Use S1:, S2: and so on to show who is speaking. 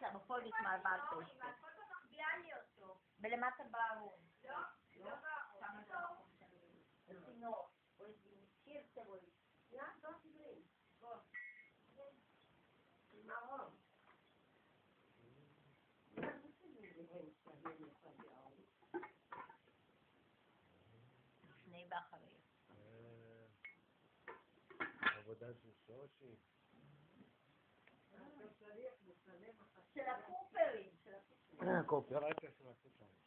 S1: siamo fuori di Smartball questo. ולמטה בארון. לא? לא? שיר צבועי. לפני ואחרי.
S2: עבודה של שושי.
S1: של הקופרים. של
S2: של הקופר.